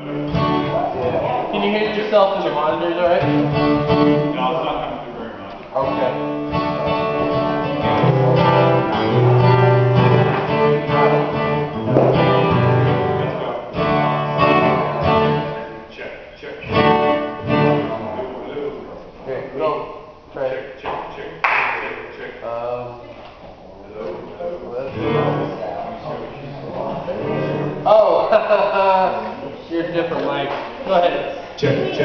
Can you hear yourself in the monitors, all right? No, it's not coming through very much. Okay.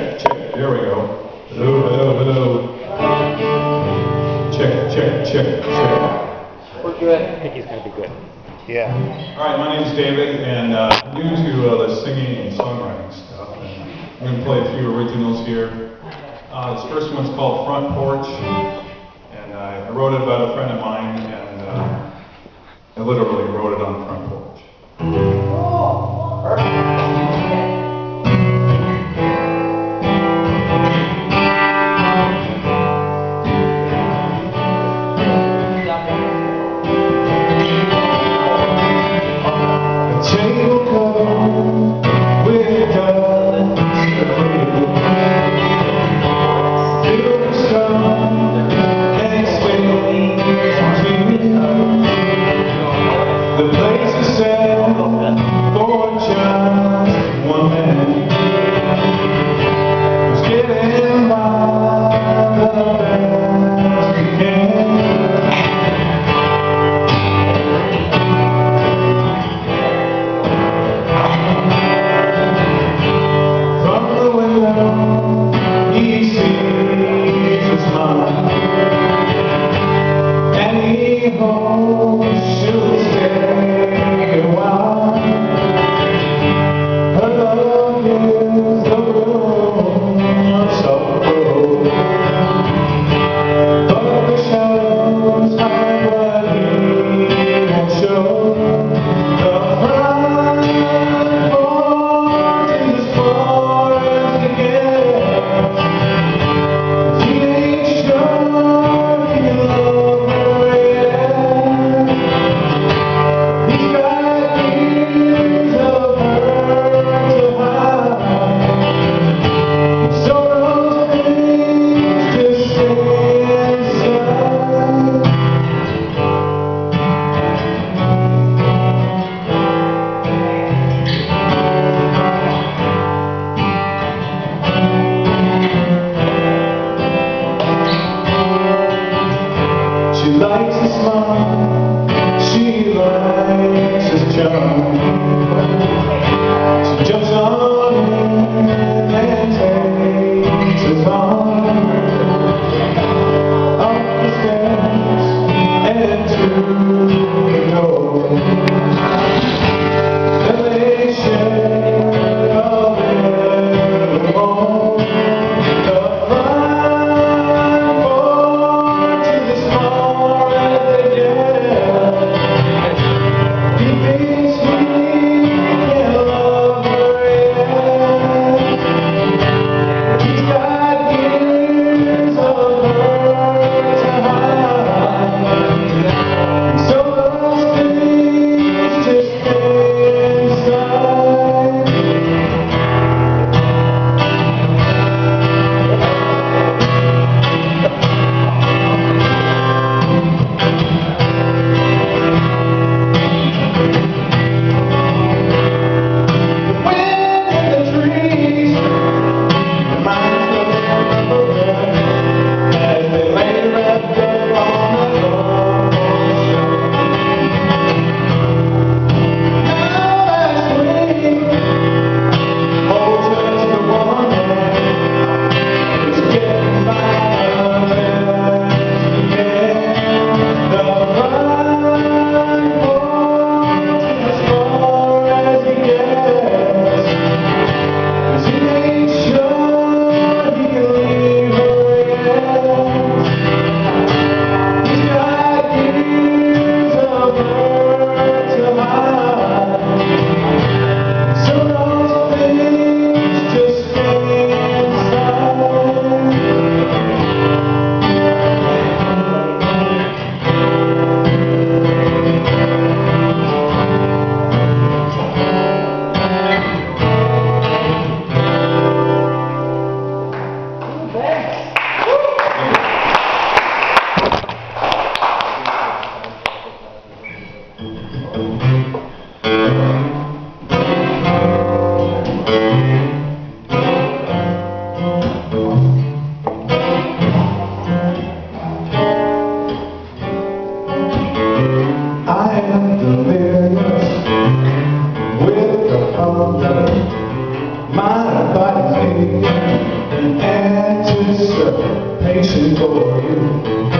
Check, check, check. There we go. Hello, hello, hello. Check, check, check, check. We're good. I think he's gonna be good. Yeah. All right, my name's David, and uh, I'm new to uh, the singing and songwriting stuff. And I'm going to play a few originals here. Uh, this first one's called Front Porch, and I I wrote it about a friend of mine, and uh, I literally wrote it patient for you.